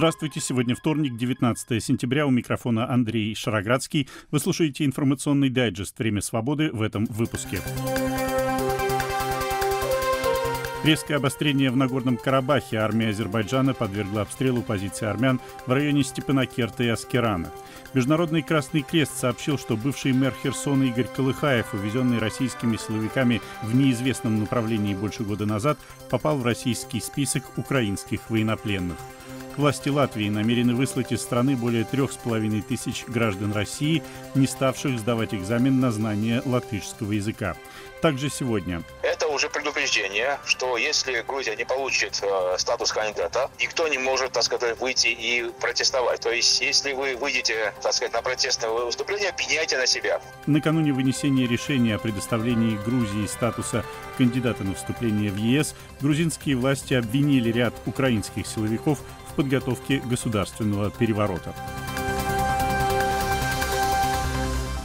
Здравствуйте, сегодня вторник, 19 сентября, у микрофона Андрей Шароградский. Вы слушаете информационный дайджест «Время свободы» в этом выпуске. Резкое обострение в Нагорном Карабахе. Армия Азербайджана подвергла обстрелу позиции армян в районе Степанакерта и Аскерана. Международный Красный Крест сообщил, что бывший мэр Херсона Игорь Колыхаев, увезенный российскими силовиками в неизвестном направлении больше года назад, попал в российский список украинских военнопленных. Власти Латвии намерены выслать из страны более трех с половиной тысяч граждан России, не ставших сдавать экзамен на знание латышского языка. Также сегодня. Это уже предупреждение, что если Грузия не получит э, статус кандидата, никто не может, так сказать, выйти и протестовать. То есть, если вы выйдете, так сказать, на протестное выступление, пеняйте на себя. Накануне вынесения решения о предоставлении Грузии статуса кандидата на вступление в ЕС, грузинские власти обвинили ряд украинских силовиков в подготовке государственного переворота.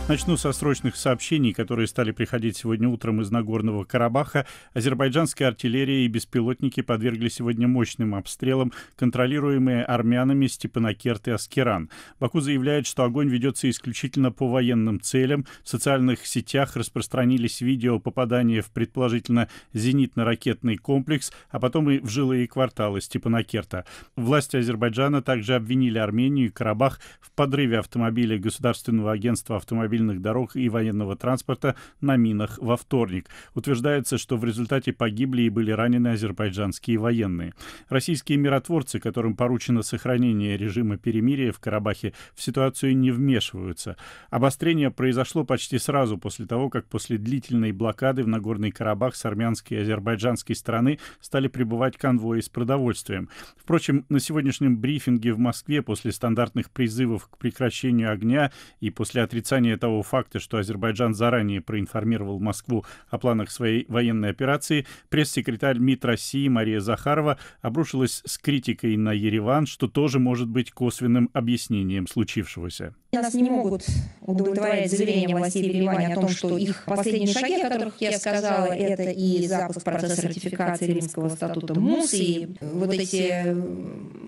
Начну со срочных сообщений, которые стали приходить сегодня утром из Нагорного Карабаха. Азербайджанская артиллерия и беспилотники подвергли сегодня мощным обстрелам контролируемые армянами Степанакерт и Аскеран. Баку заявляет, что огонь ведется исключительно по военным целям. В социальных сетях распространились видео попадания в предположительно зенитно-ракетный комплекс, а потом и в жилые кварталы Степанакерта. Власти Азербайджана также обвинили Армению и Карабах в подрыве автомобиля Государственного агентства автомобилей автомобильных дорог и военного транспорта на минах во вторник. Утверждается, что в результате погибли и были ранены азербайджанские военные. Российские миротворцы, которым поручено сохранение режима перемирия в Карабахе, в ситуацию не вмешиваются. Обострение произошло почти сразу после того, как после длительной блокады в Нагорный Карабах с армянской и азербайджанской стороны стали прибывать конвои с продовольствием. Впрочем, на сегодняшнем брифинге в Москве после стандартных призывов к прекращению огня и после отрицания того факта, что Азербайджан заранее проинформировал Москву о планах своей военной операции, пресс-секретарь МИД России Мария Захарова обрушилась с критикой на Ереван, что тоже может быть косвенным объяснением случившегося. Нас не могут удовлетворять заверения властей в Ереване о том, что их последние шаги, о которых я сказала, это и запуск процесса ратификации Римского статута МУС, и вот эти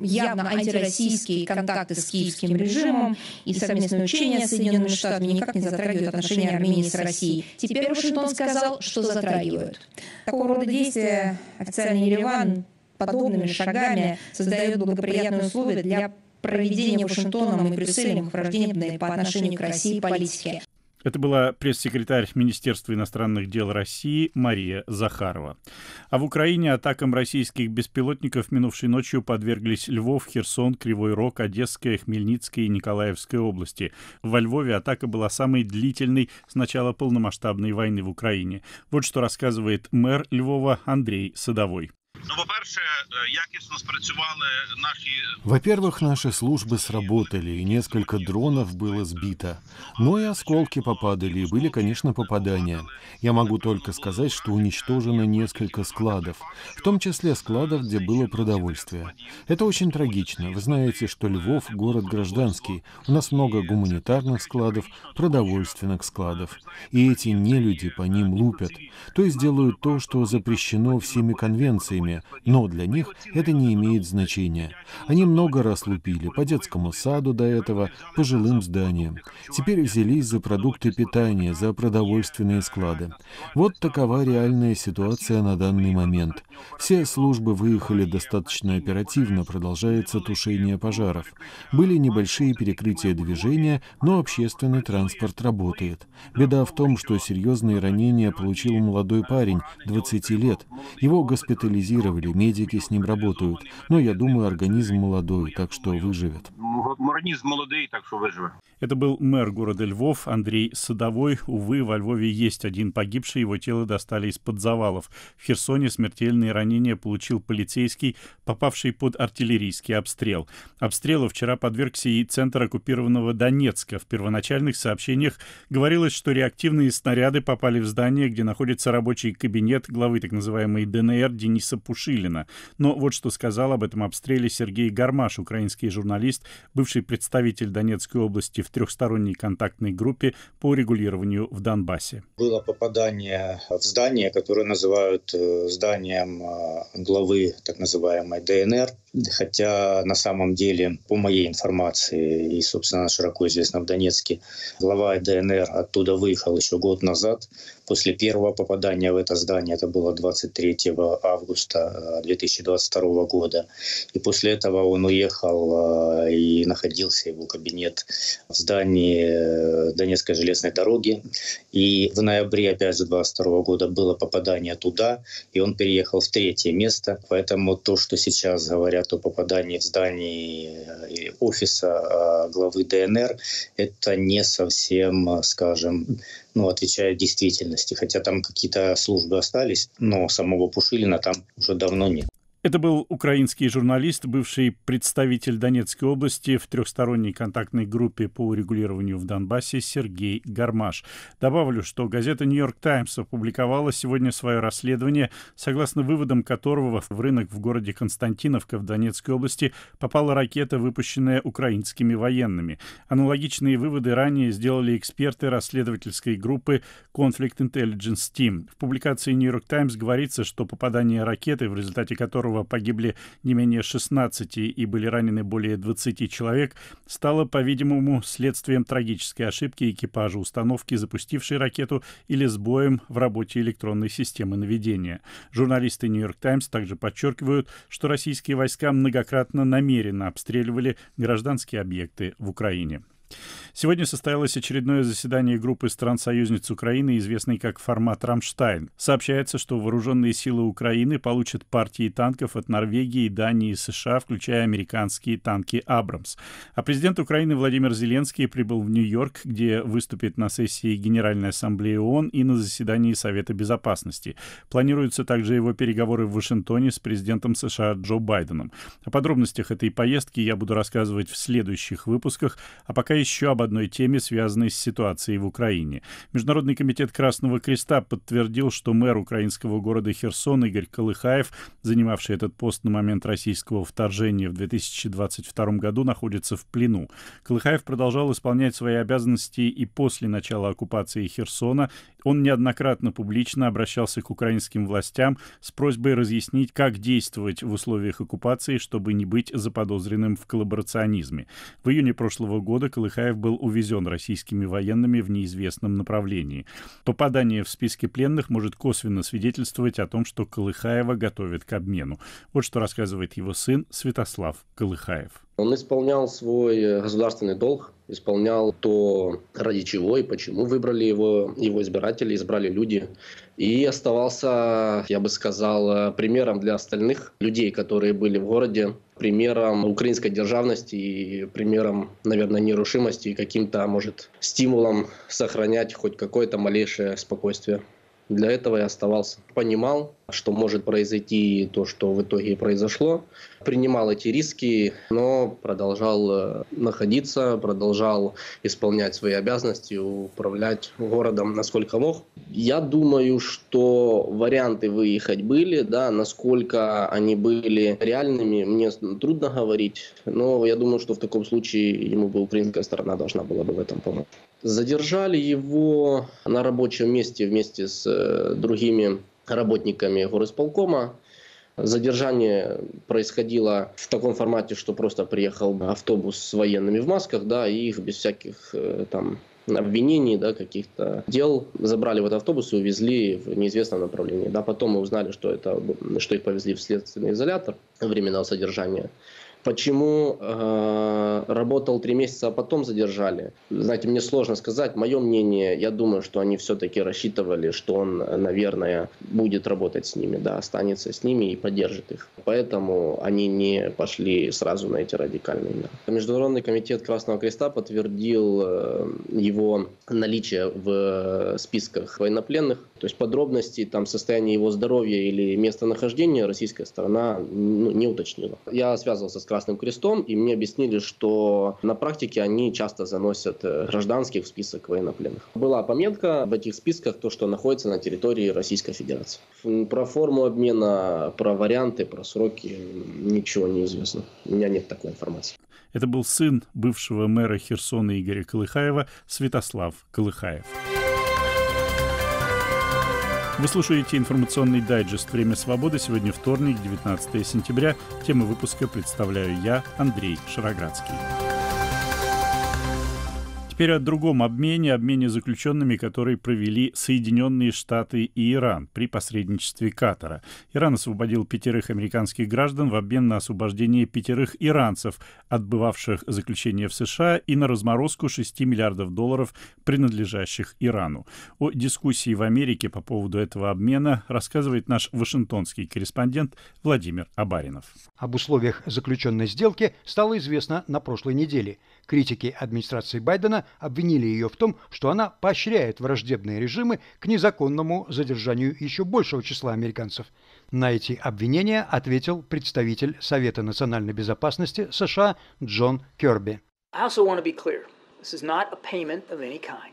явно антироссийские контакты с киевским режимом и совместные учения с Соединенными Штатами никак не затрагивают отношения Армении с Россией. Теперь Вашингтон сказал, что затрагивают. Такого рода действия официальный Ереван подобными шагами создает благоприятные условия для проведения Вашингтоном и Брюсселем враждебной по отношению к России политики. Это была пресс-секретарь Министерства иностранных дел России Мария Захарова. А в Украине атакам российских беспилотников минувшей ночью подверглись Львов, Херсон, Кривой Рог, Одесская, Хмельницкая и Николаевская области. Во Львове атака была самой длительной с начала полномасштабной войны в Украине. Вот что рассказывает мэр Львова Андрей Садовой. Ну, по-перше, якісно спрацювали наши. Во-первых, наши службы сработали, и несколько дронов было сбито. Но и осколки попадали, и были, конечно, попадания. Я могу только сказать, что уничтожено несколько складов, в том числе складов, где было продовольствие. Это очень трагично. Вы знаете, что Львов — город гражданский. У нас много гуманитарных складов, продовольственных складов. И эти нелюди по ним лупят. То есть делают то, что запрещено всеми конвенциями, проблеме, но для них это не имеет значения. Они много раз лупили по детскому саду до этого, по жилым зданиям. Теперь взялись за продукты питания, за продовольственные склады. Вот такова реальная ситуация на данный момент. Все службы выехали достаточно оперативно, продолжается тушение пожаров. Были небольшие перекрытия движения, но общественный транспорт работает. Беда в том, что серьезные ранения получил молодой парень, 20 лет. Его госпитализировали оперировали, медики с ним работают. Но я думаю, организм молодой, так что выживет. Организм молодой, так что выживет. Это был мэр города Львов Андрей Садовой. Увы, во Львове есть один погибший, его тело достали из-под завалов. В Херсоне смертельные ранения получил полицейский, попавший под артиллерийский обстрел. Обстрелу вчера подвергся и центр оккупированного Донецка. В первоначальных сообщениях говорилось, что реактивные снаряды попали в здание, где находится рабочий кабинет главы так называемой ДНР Дениса Бориса Пушилина. Но вот что сказал об этом обстреле Сергей Гармаш, украинский журналист, бывший представитель Донецкой области в трехсторонней контактной группе по регулированию в Донбассе. Было попадание в здание, которое называют э, зданием э, главы так называемой ДНР, хотя на самом деле, по моей информации, и, собственно, широко известно в Донецке, глава ДНР оттуда выехал еще год назад, после первого попадания в это здание, это было 23 августа 2022 э, года, и после этого он уехал э, и находился его кабинет в здании э, Донецкой железной дороги, и в ноябре, опять же, 2022 года было попадание туда, и он переехал в третье место, поэтому то, что сейчас говорят о попадании в здание офиса главы ДНР, это не совсем, скажем, ну, отвечает действительности. Хотя там какие-то службы остались, но самого Пушилина там уже давно нет. Это был украинский журналист, бывший представитель Донецкой области в трехсторонней контактной группе по урегулированию в Донбассе Сергей Гармаш. Добавлю, что газета «Нью-Йорк Таймс» опубликовала сегодня свое расследование, согласно выводам которого в рынок в городе Константиновка в Донецкой области попала ракета, выпущенная украинскими военными. Аналогичные выводы ранее сделали эксперты расследовательской группы Conflict Intelligence Team. В публикации «Нью-Йорк Таймс» говорится, что попадание ракеты, в результате которого которого погибли не менее 16 и были ранены более 20 человек, стало, по-видимому, следствием трагической ошибки экипажа установки, запустившей ракету, или сбоем в работе электронной системы наведения. Журналисты «Нью-Йорк Таймс» также подчеркивают, что российские войска многократно намеренно обстреливали гражданские объекты в Украине. Сегодня состоялось очередное заседание группы стран-союзниц Украины, известной как формат «Рамштайн». Сообщается, что вооруженные силы Украины получат партии танков от Норвегии, Дании и США, включая американские танки «Абрамс». А президент Украины Владимир Зеленский прибыл в Нью-Йорк, где выступит на сессии Генеральной Ассамблеи ООН и на заседании Совета Безопасности. Планируются также его переговоры в Вашингтоне с президентом США Джо Байденом. О подробностях этой поездки я буду рассказывать в следующих выпусках, а пока еще об одной теме, связанной с ситуацией в Украине. Международный комитет Красного Креста подтвердил, что мэр украинского города Херсон Игорь Колыхаев, занимавший этот пост на момент российского вторжения в 2022 году, находится в плену. Колыхаев продолжал исполнять свои обязанности и после начала оккупации Херсона. Он неоднократно публично обращался к украинским властям с просьбой разъяснить, как действовать в условиях оккупации, чтобы не быть заподозренным в коллаборационизме. В июне прошлого года Колыхаев был увезен российскими военными в неизвестном направлении. Попадание в списки пленных может косвенно свидетельствовать о том, что Колыхаева готовят к обмену. Вот что рассказывает его сын Святослав Колыхаев. Он исполнял свой э, государственный долг, исполнял то, ради чего и почему выбрали его, его избиратели, избрали люди. И оставался, я бы сказал, э, примером для остальных людей, которые были в городе, примером украинской державности и примером, наверное, нерушимости и каким-то, может, стимулом сохранять хоть какое-то малейшее спокойствие. Для этого я оставался. Понимал, что может произойти то, что в итоге произошло. Принимал эти риски, но продолжал э, находиться, продолжал исполнять свои обязанности, управлять городом насколько мог. Я думаю, что варианты выехать были, да, насколько они были реальными, мне трудно говорить, но я думаю, что в таком случае ему бы украинская сторона должна была бы в этом помочь. Задержали его на рабочем месте вместе с э, другими работниками горосполкома. Задержание происходило в таком формате, что просто приехал автобус с военными в масках, да, и их без всяких э, там обвинений, да, каких-то дел забрали в этот автобус и увезли в неизвестном направлении. Да, потом мы узнали, что, это, что их повезли в следственный изолятор временного содержания. Почему э, работал три месяца, а потом задержали? Знаете, мне сложно сказать. Мое мнение, я думаю, что они все-таки рассчитывали, что он, наверное, будет работать с ними, да, останется с ними и поддержит их. Поэтому они не пошли сразу на эти радикальные меры. Международный комитет Красного Креста подтвердил э, его наличие в списках военнопленных. То есть подробности там состояния его здоровья или местонахождения российская сторона ну, не уточнила. Я связывался с Красным Красным Крестом, и мне объяснили, что на практике они часто заносят э, гражданских в список военнопленных. Была пометка в этих списках то, что находится на территории Российской Федерации. Про форму обмена, про варианты, про сроки ничего не известно. У меня нет такой информации. Это был сын бывшего мэра Херсона Игоря Колыхаева Святослав Колыхаев. Вы слушаете информационный дайджест «Время свободы». Сегодня вторник, 19 сентября. Тему выпуска представляю я, Андрей Шароградский. Теперь о другом обмене, обмене заключенными, который провели Соединенные Штаты и Иран при посредничестве Катара. Иран освободил пятерых американских граждан в обмен на освобождение пятерых иранцев, отбывавших заключение в США, и на разморозку 6 миллиардов долларов, принадлежащих Ирану. О дискуссии в Америке по поводу этого обмена рассказывает наш вашингтонский корреспондент Владимир Абаринов. Об условиях заключенной сделки стало известно на прошлой неделе. Критики администрации Байдена обвинили ее в том, что она поощряет враждебные режимы к незаконному задержанию еще большего числа американцев. На эти обвинения ответил представитель Совета национальной безопасности США Джон Керби.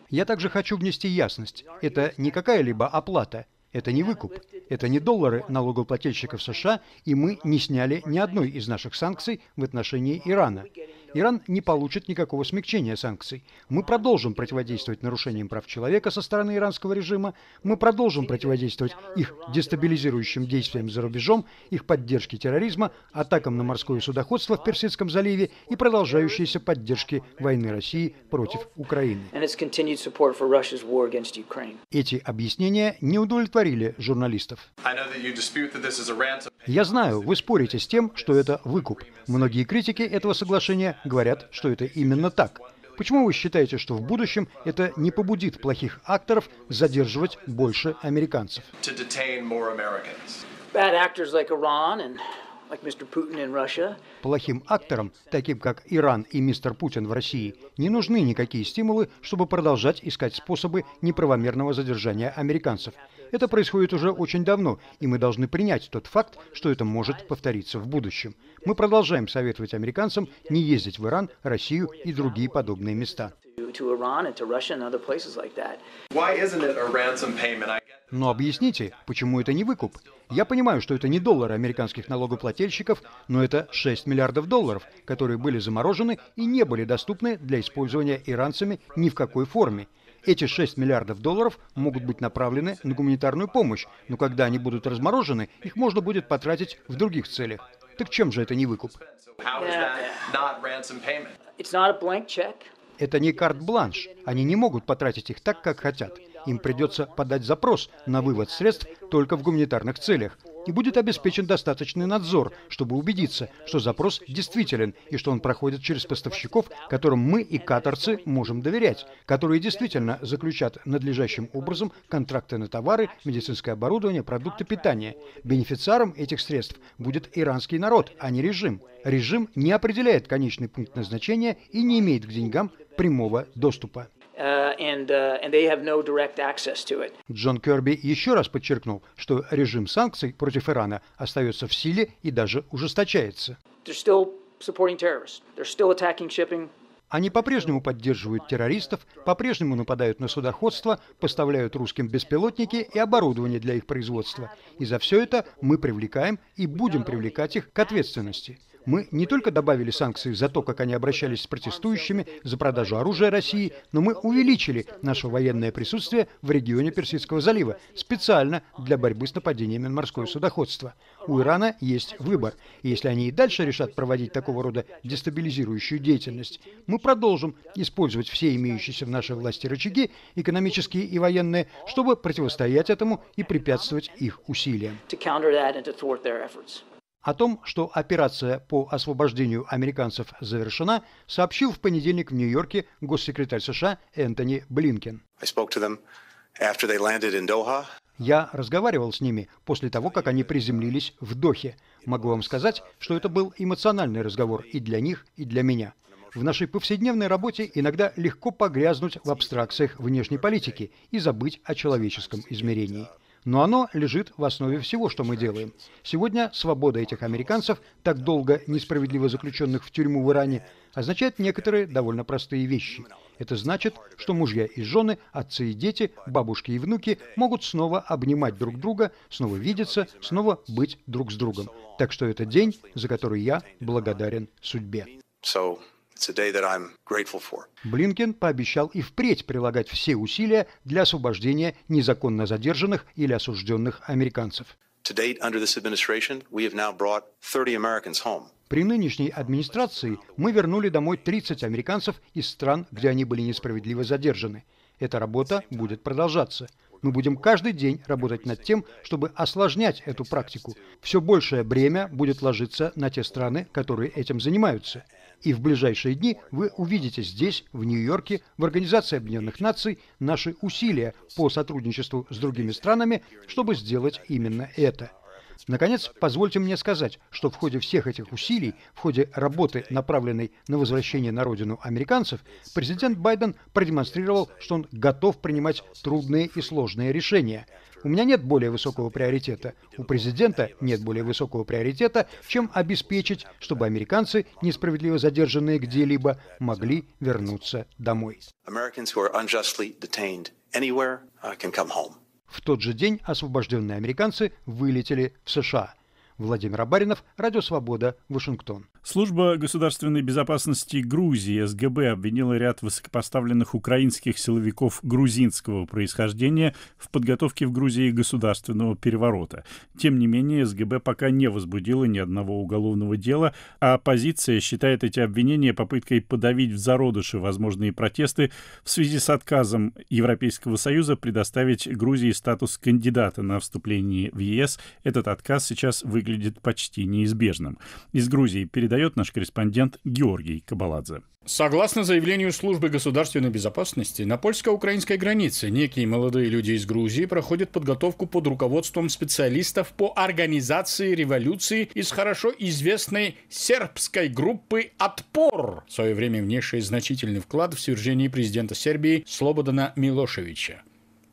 Я также хочу внести ясность. Это не какая-либо оплата. Это не выкуп, это не доллары налогоплательщиков США, и мы не сняли ни одной из наших санкций в отношении Ирана. Иран не получит никакого смягчения санкций. Мы продолжим противодействовать нарушениям прав человека со стороны иранского режима, мы продолжим противодействовать их дестабилизирующим действиям за рубежом, их поддержке терроризма, атакам на морское судоходство в Персидском заливе и продолжающейся поддержке войны России против Украины. Эти объяснения не удовлетворили журналистов. Я знаю, вы спорите с тем, что это выкуп. Многие критики этого соглашения говорят, что это именно так. Почему вы считаете, что в будущем это не побудит плохих акторов задерживать больше американцев? Плохим акторам, таким как Иран и мистер Путин в России, не нужны никакие стимулы, чтобы продолжать искать способы неправомерного задержания американцев. Это происходит уже очень давно, и мы должны принять тот факт, что это может повториться в будущем. Мы продолжаем советовать американцам не ездить в Иран, Россию и другие подобные места. Но объясните, почему это не выкуп? Я понимаю, что это не доллары американских налогоплательщиков, но это 6 миллиардов долларов, которые были заморожены и не были доступны для использования иранцами ни в какой форме. Эти 6 миллиардов долларов могут быть направлены на гуманитарную помощь, но когда они будут разморожены, их можно будет потратить в других целях. Так чем же это не выкуп? Это не карт-бланш. Они не могут потратить их так, как хотят. Им придется подать запрос на вывод средств только в гуманитарных целях и будет обеспечен достаточный надзор, чтобы убедиться, что запрос действителен и что он проходит через поставщиков, которым мы и катарцы можем доверять, которые действительно заключат надлежащим образом контракты на товары, медицинское оборудование, продукты питания. Бенефициаром этих средств будет иранский народ, а не режим. Режим не определяет конечный пункт назначения и не имеет к деньгам прямого доступа. Джон Керби еще раз подчеркнул, что режим санкций против Ирана остается в силе и даже ужесточается. Они по-прежнему поддерживают террористов, по-прежнему нападают на судоходство, поставляют русским беспилотники и оборудование для их производства. И за все это мы привлекаем и будем привлекать их к ответственности. Мы не только добавили санкции за то, как они обращались с протестующими за продажу оружия России, но мы увеличили наше военное присутствие в регионе Персидского залива специально для борьбы с нападениями на морское судоходство. У Ирана есть выбор. И если они и дальше решат проводить такого рода дестабилизирующую деятельность, мы продолжим использовать все имеющиеся в нашей власти рычаги, экономические и военные, чтобы противостоять этому и препятствовать их усилиям. О том, что операция по освобождению американцев завершена, сообщил в понедельник в Нью-Йорке госсекретарь США Энтони Блинкен. Я разговаривал с ними после того, как они приземлились в Дохе. Могу вам сказать, что это был эмоциональный разговор и для них, и для меня. В нашей повседневной работе иногда легко погрязнуть в абстракциях внешней политики и забыть о человеческом измерении. Но оно лежит в основе всего, что мы делаем. Сегодня свобода этих американцев, так долго несправедливо заключенных в тюрьму в Иране, означает некоторые довольно простые вещи. Это значит, что мужья и жены, отцы и дети, бабушки и внуки могут снова обнимать друг друга, снова видеться, снова быть друг с другом. Так что это день, за который я благодарен судьбе. Блинкен пообещал и впредь прилагать все усилия для освобождения незаконно задержанных или осужденных американцев. При нынешней администрации мы вернули домой 30 американцев из стран, где они были несправедливо задержаны. Эта работа будет продолжаться. Мы будем каждый день работать над тем, чтобы осложнять эту практику. Все большее бремя будет ложиться на те страны, которые этим занимаются. И в ближайшие дни вы увидите здесь, в Нью-Йорке, в Организации Объединенных Наций, наши усилия по сотрудничеству с другими странами, чтобы сделать именно это – Наконец, позвольте мне сказать, что в ходе всех этих усилий, в ходе работы, направленной на возвращение на родину американцев, президент Байден продемонстрировал, что он готов принимать трудные и сложные решения. У меня нет более высокого приоритета. У президента нет более высокого приоритета, чем обеспечить, чтобы американцы, несправедливо задержанные где-либо, могли вернуться домой. В тот же день освобожденные американцы вылетели в США. Владимир Абаринов, Радио Свобода, Вашингтон. Служба государственной безопасности Грузии СГБ обвинила ряд высокопоставленных украинских силовиков грузинского происхождения в подготовке в Грузии государственного переворота. Тем не менее, СГБ пока не возбудила ни одного уголовного дела, а оппозиция считает эти обвинения попыткой подавить в зародыше возможные протесты в связи с отказом Европейского Союза предоставить Грузии статус кандидата на вступление в ЕС. Этот отказ сейчас выглядит почти неизбежным. Из Грузии передают передает наш корреспондент Георгий Кабаладзе. Согласно заявлению службы государственной безопасности, на польско-украинской границе некие молодые люди из Грузии проходят подготовку под руководством специалистов по организации революции из хорошо известной сербской группы «Отпор», в свое время внесшей значительный вклад в свержение президента Сербии Слободана Милошевича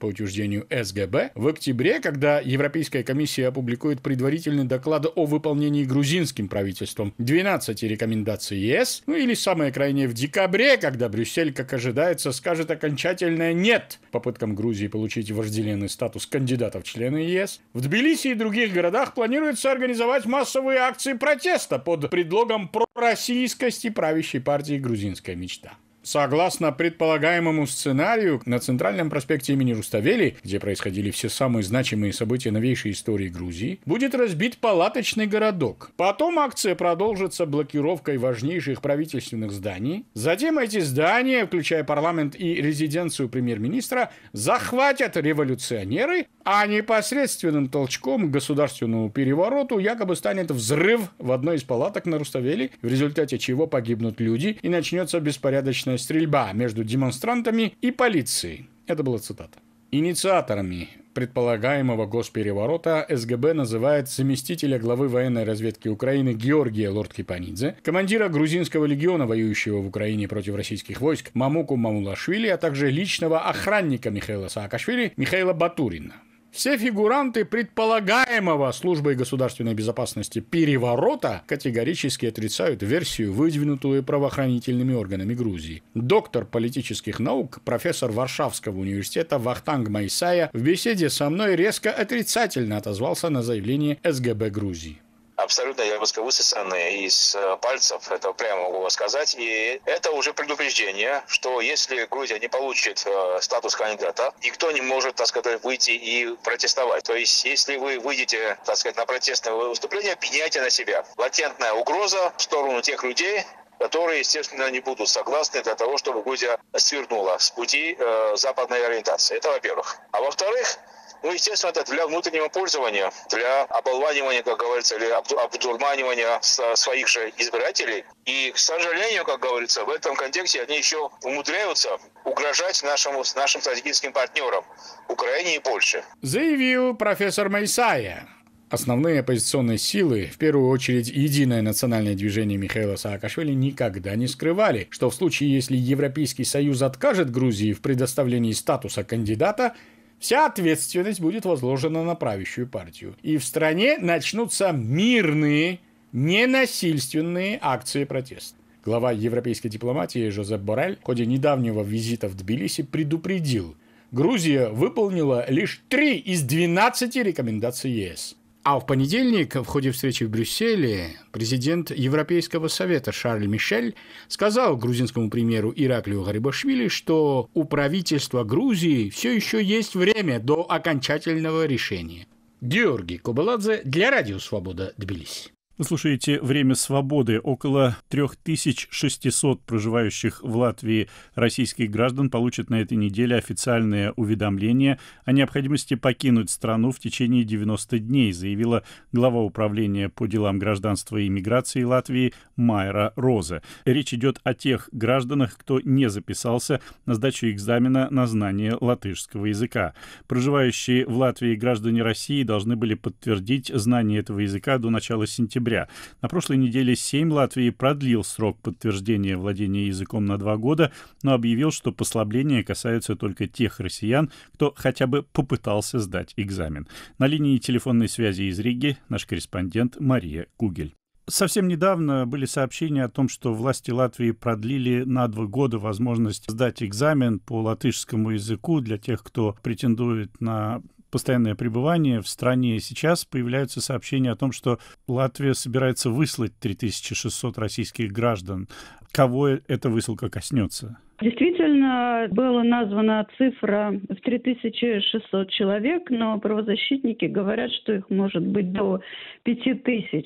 по утверждению СГБ, в октябре, когда Европейская комиссия опубликует предварительный доклад о выполнении грузинским правительством 12 рекомендаций ЕС, ну или самое крайнее в декабре, когда Брюссель, как ожидается, скажет окончательное «нет» попыткам Грузии получить вожделенный статус кандидата в члены ЕС, в Тбилиси и других городах планируется организовать массовые акции протеста под предлогом пророссийскости правящей партии «Грузинская мечта». Согласно предполагаемому сценарию, на центральном проспекте имени Руставели, где происходили все самые значимые события новейшей истории Грузии, будет разбит палаточный городок. Потом акция продолжится блокировкой важнейших правительственных зданий. Затем эти здания, включая парламент и резиденцию премьер-министра, захватят революционеры, а непосредственным толчком к государственному перевороту якобы станет взрыв в одной из палаток на Руставели, в результате чего погибнут люди и начнется беспорядочная рукопашная стрельба между демонстрантами и полицией. Это была цитата. Инициаторами предполагаемого госпереворота СГБ называет заместителя главы военной разведки Украины Георгия Лорд-Кипанидзе, командира грузинского легиона, воюющего в Украине против российских войск Мамуку Мамулашвили, а также личного охранника Михаила Саакашвили Михаила Батурина. Все фигуранты предполагаемого службой государственной безопасности переворота категорически отрицают версию, выдвинутую правоохранительными органами Грузии. Доктор политических наук, профессор Варшавского университета Вахтанг Майсая в беседе со мной резко отрицательно отозвался на заявление СГБ Грузии абсолютно, я бы сказал, высосанные из э, пальцев, это прямо могу сказать. И это уже предупреждение, что если Грузия не получит э, статус кандидата, никто не может, так сказать, выйти и протестовать. То есть, если вы выйдете, так сказать, на протестное выступление, пеняйте на себя. Латентная угроза в сторону тех людей, которые, естественно, не будут согласны для того, чтобы Грузия свернула с пути э, западной ориентации. Это во-первых. А во-вторых, ну, естественно, это для внутреннего пользования, для оболванивания, как говорится, или обдурманивания своих же избирателей. И, к сожалению, как говорится, в этом контексте они еще умудряются угрожать нашему, нашим стратегическим партнерам Украине и Польше. Заявил профессор Майсая. Основные оппозиционные силы, в первую очередь Единое национальное движение Михаила Саакашвили, никогда не скрывали, что в случае, если Европейский Союз откажет Грузии в предоставлении статуса кандидата, вся ответственность будет возложена на правящую партию. И в стране начнутся мирные, ненасильственные акции протеста. Глава европейской дипломатии Жозеп Борель в ходе недавнего визита в Тбилиси предупредил, Грузия выполнила лишь 3 из 12 рекомендаций ЕС. А в понедельник в ходе встречи в Брюсселе президент Европейского совета Шарль Мишель сказал грузинскому премьеру Ираклию Гарибашвили, что у правительства Грузии все еще есть время до окончательного решения. Георгий Кобыладзе для Радио Свобода Тбилиси. Вы слушаете «Время свободы». Около 3600 проживающих в Латвии российских граждан получат на этой неделе официальное уведомление о необходимости покинуть страну в течение 90 дней, заявила глава управления по делам гражданства и иммиграции Латвии Майра Роза. Речь идет о тех гражданах, кто не записался на сдачу экзамена на знание латышского языка. Проживающие в Латвии граждане России должны были подтвердить знание этого языка до начала сентября октября. На прошлой неделе Сейм Латвии продлил срок подтверждения владения языком на два года, но объявил, что послабления касаются только тех россиян, кто хотя бы попытался сдать экзамен. На линии телефонной связи из Риги наш корреспондент Мария Кугель. Совсем недавно были сообщения о том, что власти Латвии продлили на два года возможность сдать экзамен по латышскому языку для тех, кто претендует на постоянное пребывание в стране. Сейчас появляются сообщения о том, что Латвия собирается выслать 3600 российских граждан. Кого эта высылка коснется? Действительно, была названа цифра в 3600 человек, но правозащитники говорят, что их может быть до 5000.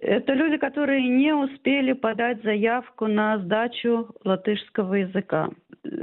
Это люди, которые не успели подать заявку на сдачу латышского языка.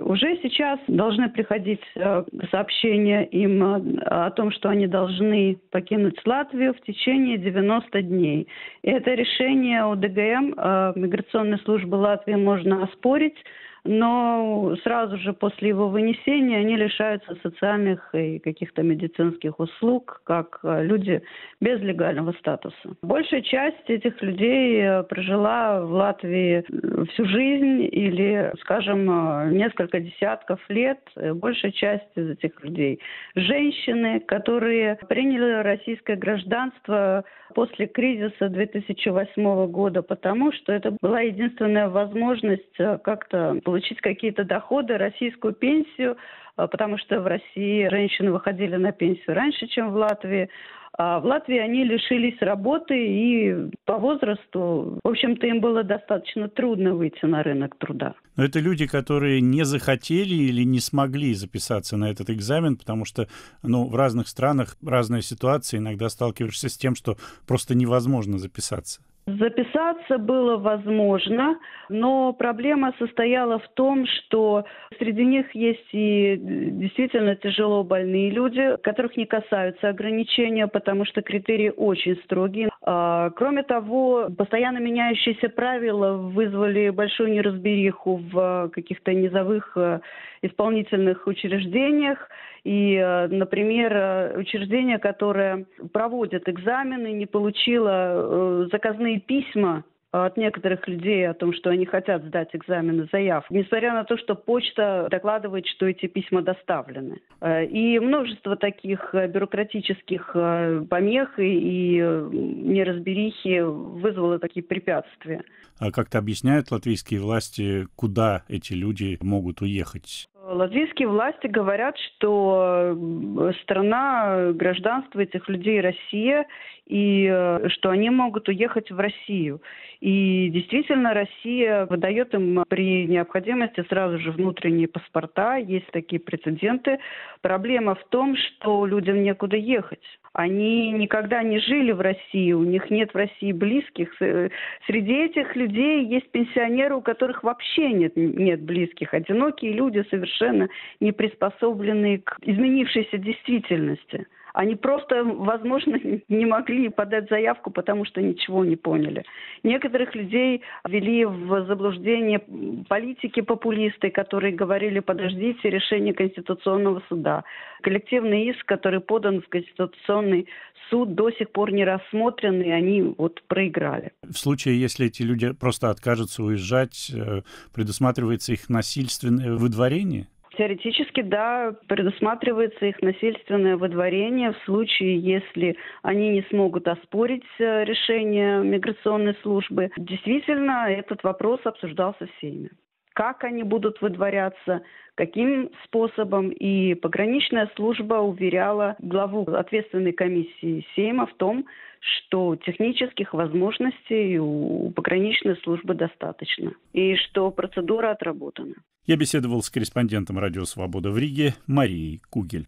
Уже сейчас должны приходить э, сообщения им э, о том, что они должны покинуть Латвию в течение 90 дней. И это решение ОДГМ, э, миграционной службы Латвии, можно оспорить но сразу же после его вынесения они лишаются социальных и каких-то медицинских услуг, как э, люди без легального статуса. Большая часть этих людей э, прожила в Латвии э, всю жизнь или, скажем, несколько десятков лет. Большая часть из этих людей – женщины, которые приняли российское гражданство после кризиса 2008 года, потому что это была единственная возможность как-то получить какие-то доходы, российскую пенсию, а, потому что в России женщины выходили на пенсию раньше, чем в Латвии. А в Латвии они лишились работы и по возрасту, в общем-то, им было достаточно трудно выйти на рынок труда. Но это люди, которые не захотели или не смогли записаться на этот экзамен, потому что ну, в разных странах разная ситуация, иногда сталкиваешься с тем, что просто невозможно записаться. Записаться было возможно, но проблема состояла в том, что среди них есть и действительно тяжело больные люди, которых не касаются ограничения, потому что критерии очень строгие. А, кроме того, постоянно меняющиеся правила вызвали большую неразбериху в каких-то низовых э, исполнительных учреждениях. И, э, например, э, учреждение, которое проводит экзамены, не получило э, заказные письма от некоторых людей о том, что они хотят сдать экзамены, заявку, несмотря на то, что почта докладывает, что эти письма доставлены. И множество таких бюрократических помех и неразберихи вызвало такие препятствия. А как-то объясняют латвийские власти, куда эти люди могут уехать? Латвийские власти говорят, что страна гражданства этих людей Россия, и э, что они могут уехать в Россию. И действительно, Россия выдает им при необходимости сразу же внутренние паспорта, есть такие прецеденты. Проблема в том, что людям некуда ехать. Они никогда не жили в России, у них нет в России близких. Среди этих людей есть пенсионеры, у которых вообще нет, нет близких. Одинокие люди, совершенно не приспособленные к изменившейся действительности. Они просто, возможно, не могли подать заявку, потому что ничего не поняли. Некоторых людей ввели в заблуждение политики-популисты, которые говорили, подождите решение Конституционного суда. Коллективный иск, который подан в Конституционный суд, до сих пор не рассмотрен, и они вот проиграли. В случае, если эти люди просто откажутся уезжать, э, предусматривается их насильственное выдворение? Теоретически, да, предусматривается их насильственное выдворение в случае, если они не смогут оспорить э, решение миграционной службы. Действительно, этот вопрос обсуждался всеми. Как они будут выдворяться, каким способом. И пограничная служба уверяла главу ответственной комиссии Сейма в том, что технических возможностей у пограничной службы достаточно и что процедура отработана. Я беседовал с корреспондентом «Радио Свобода» в Риге Марией Кугель.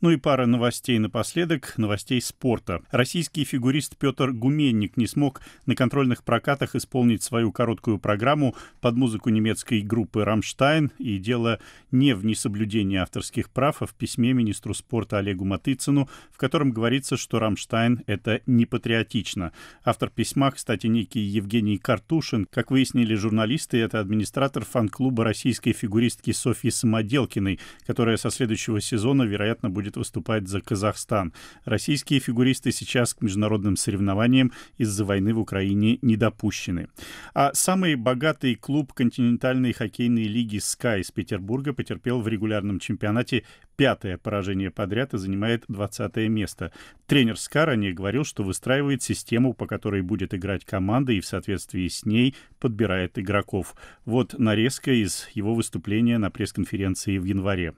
Ну и пара новостей напоследок, новостей спорта. Российский фигурист Петр Гуменник не смог на контрольных прокатах исполнить свою короткую программу под музыку немецкой группы «Рамштайн», и дело не в несоблюдении авторских прав, а в письме министру спорта Олегу Матыцину, в котором говорится, что «Рамштайн» — это не патриотично. Автор письма, кстати, некий Евгений Картушин. Как выяснили журналисты, это администратор фан-клуба российской фигуристки Софьи Самоделкиной, которая со следующего сезона, вероятно, будет выступать за Казахстан. Российские фигуристы сейчас к международным соревнованиям из-за войны в Украине не допущены. А самый богатый клуб континентальной хоккейной лиги «СКА» из Петербурга потерпел в регулярном чемпионате пятое поражение подряд и занимает 20 место. Тренер СКА ранее говорил, что выстраивает систему, по которой будет играть команда и в соответствии с ней подбирает игроков. Вот нарезка из его выступления на пресс-конференции в январе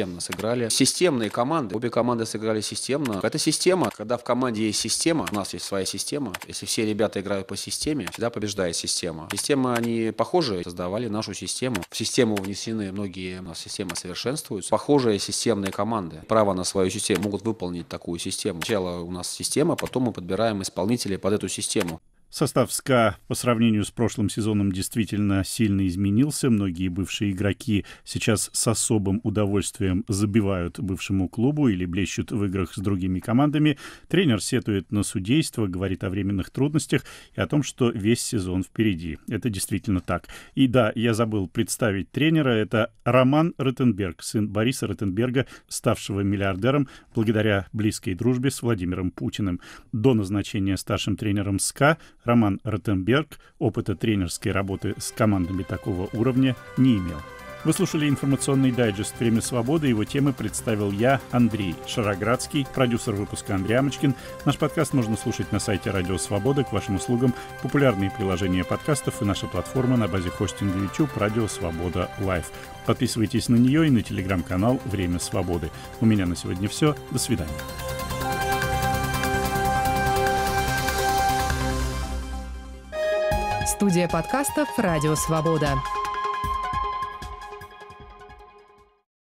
системно сыграли. Системные команды. Обе команды сыграли системно. Это система. Когда в команде есть система, у нас есть своя система. Если все ребята играют по системе, всегда побеждает система. Системы, они похожие, создавали нашу систему. В систему внесены многие у нас системы совершенствуются. Похожие системные команды. Право на свою систему могут выполнить такую систему. Сначала у нас система, потом мы подбираем исполнителей под эту систему. Состав СКА по сравнению с прошлым сезоном действительно сильно изменился. Многие бывшие игроки сейчас с особым удовольствием забивают бывшему клубу или блещут в играх с другими командами. Тренер сетует на судейство, говорит о временных трудностях и о том, что весь сезон впереди. Это действительно так. И да, я забыл представить тренера. Это Роман Ротенберг, сын Бориса Ротенберга, ставшего миллиардером благодаря близкой дружбе с Владимиром Путиным. До назначения старшим тренером СКА Роман Ротенберг опыта тренерской работы с командами такого уровня не имел. Вы слушали информационный дайджест «Время свободы». Его темы представил я, Андрей Шароградский, продюсер выпуска Андрей Амочкин. Наш подкаст можно слушать на сайте «Радио Свобода». К вашим услугам популярные приложения подкастов и наша платформа на базе хостинга YouTube «Радио Свобода Live». Подписывайтесь на нее и на телеграм-канал «Время свободы». У меня на сегодня все. До свидания. Студия подкастов «Радио Свобода».